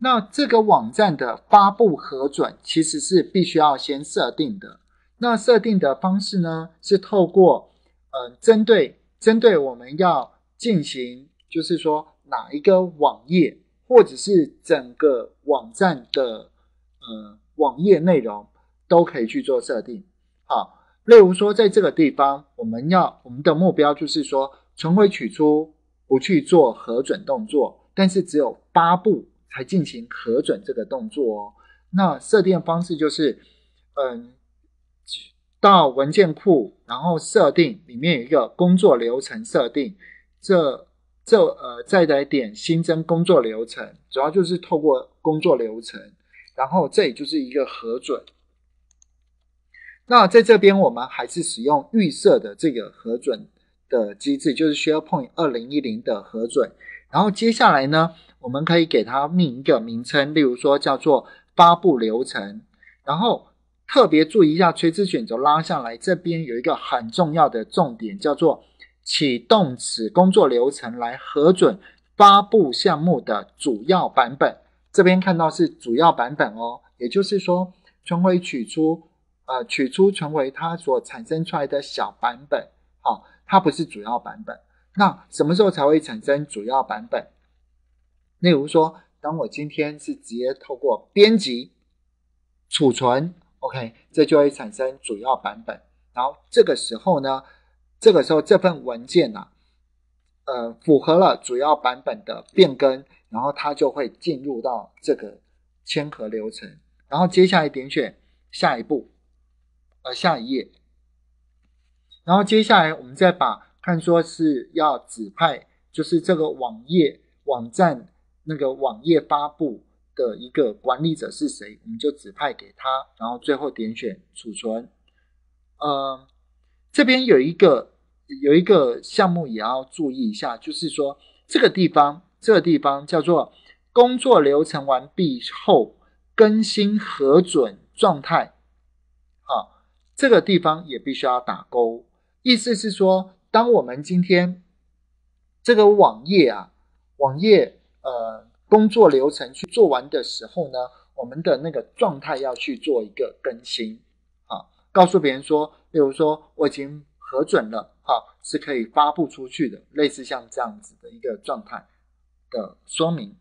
那这个网站的发布核准其实是必须要先设定的。那设定的方式呢，是透过呃，针对针对我们要进行，就是说哪一个网页或者是整个网站的呃网页内容都可以去做设定。好，例如说在这个地方，我们要我们的目标就是说存回取出，不去做核准动作，但是只有发布才进行核准这个动作哦。那设定方式就是，嗯。到文件库，然后设定里面有一个工作流程设定，这这呃再来点新增工作流程，主要就是透过工作流程，然后这里就是一个核准。那在这边我们还是使用预设的这个核准的机制，就是 SharePoint 二零一零的核准。然后接下来呢，我们可以给它命一个名称，例如说叫做发布流程，然后。特别注意一下，垂直选轴拉下来，这边有一个很重要的重点，叫做启动此工作流程来核准发布项目的主要版本。这边看到是主要版本哦，也就是说，成为取出，呃，取出成为它所产生出来的小版本，好，它不是主要版本。那什么时候才会产生主要版本？例如说，当我今天是直接透过编辑、储存。OK，这就会产生主要版本。然后这个时候呢，这个时候这份文件呐，呃，符合了主要版本的变更，然后它就会进入到这个签合流程。然后接下来点选下一步，呃，下一页。然后接下来我们再把看说是要指派，就是这个网页网站那个网页发布。的一个管理者是谁，我们就指派给他，然后最后点选储存。呃，这边有一个有一个项目也要注意一下，就是说这个地方这个地方叫做工作流程完毕后更新核准状态，好，这个地方也必须要打勾。意思是说，当我们今天这个网页啊，网页呃。工作流程去做完的时候呢，我们的那个状态要去做一个更新，啊，告诉别人说，例如说我已经核准了，哈，是可以发布出去的，类似像这样子的一个状态的说明。